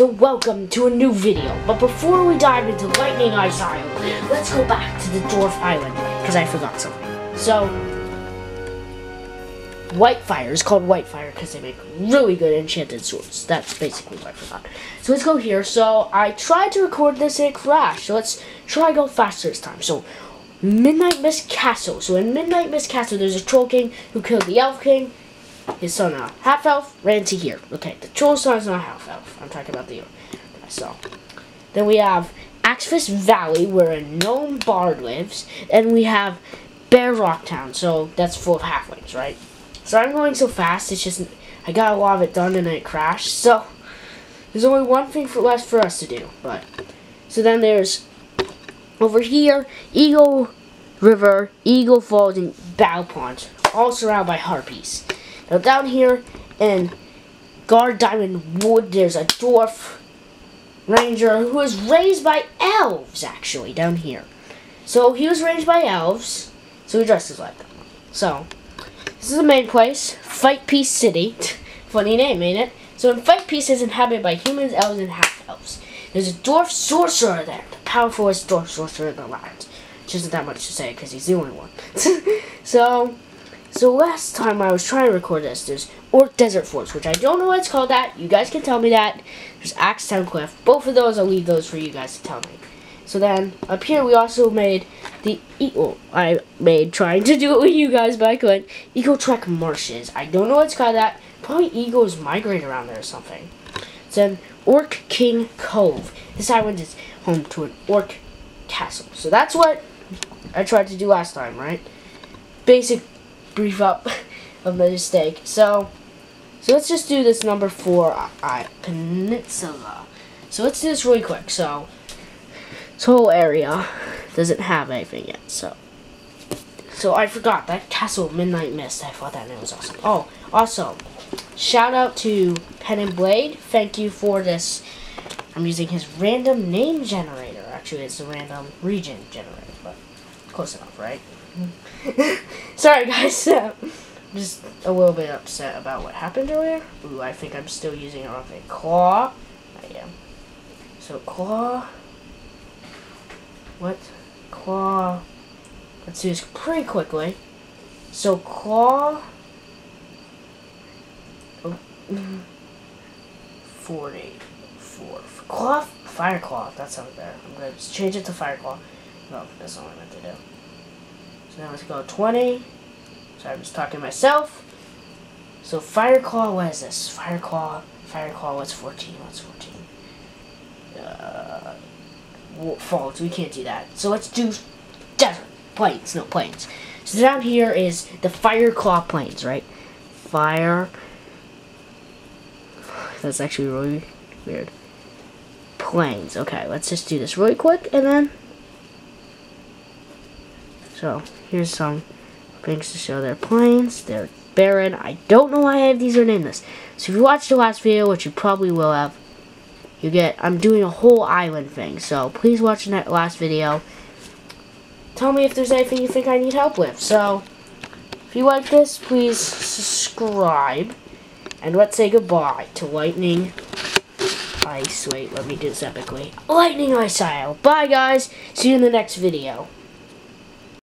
So welcome to a new video. But before we dive into Lightningice Island, let's go back to the Dwarf Island because I forgot something. So Whitefire is called Whitefire because they make really good enchanted swords. That's basically what I forgot. So let's go here. So I tried to record this and it crashed. So let's try go faster this time. So Midnight Mist Castle. So in Midnight Mist Castle, there's a Troll King who killed the Elf King. His son, a half elf, ran to here. Okay, the troll son is not half elf. I'm talking about the so. Then we have Axfist Valley, where a gnome bard lives, and we have Bear Rock Town. So that's full of halflings, right? So I'm going so fast. It's just I got a lot of it done and it crashed. So there's only one thing for left for us to do. But so then there's over here Eagle River, Eagle Falls, and Bow Pond, all surrounded by harpies. Now down here in Guard Diamond Wood, there's a dwarf ranger who was raised by elves, actually, down here. So he was raised by elves, so he dresses like them. So, this is the main place, Fight Peace City. Funny name, ain't it? So in Fight Peace is inhabited by humans, elves, and half-elves. There's a dwarf sorcerer there, the powerfulest dwarf sorcerer in the land. Which isn't that much to say, because he's the only one. so, so last time I was trying to record this, there's Orc Desert Force, which I don't know what it's called that. You guys can tell me that. There's Axetown Cliff. Both of those, I'll leave those for you guys to tell me. So then, up here we also made the Eagle. I made trying to do it with you guys, but I couldn't. Eagle Trek Marshes. I don't know what it's called that. Probably eagles migrate around there or something. So then Orc King Cove. This island is home to an orc castle. So that's what I tried to do last time, right? Basic brief up of the mistake. So, so let's just do this number four uh, peninsula. So let's do this really quick. So, this whole area doesn't have anything yet. So, so I forgot that Castle Midnight Mist. I thought that name was awesome. Oh, also, shout out to Pen and Blade. Thank you for this. I'm using his random name generator. Actually, it's a random region generator, but close enough, right? Sorry, guys. I'm just a little bit upset about what happened earlier. Ooh, I think I'm still using it a thing. Claw. I am. So, claw. What? Claw. Let's do this pretty quickly. So, claw. Oh. 40. Four. Claw? Fire claw. That sounds better. I'm going to change it to fire claw. No, that's not what I meant to do. So now let's go 20. So I'm just talking to myself. So Fire Claw, what is this? Fire Claw, Fire Claw, what's 14? What's 14? Uh, falls, we can't do that. So let's do desert, plains, no plains. So down here is the Fire Claw Plains, right? Fire, that's actually really weird. Plains, okay, let's just do this really quick and then so here's some things to show their plains. They're barren. I don't know why I have these are named this. So if you watched the last video, which you probably will have, you get, I'm doing a whole island thing. So please watch that last video. Tell me if there's anything you think I need help with. So if you like this, please subscribe. And let's say goodbye to Lightning Ice. Wait, let me do this epically. Lightningice Isle. Bye, guys. See you in the next video.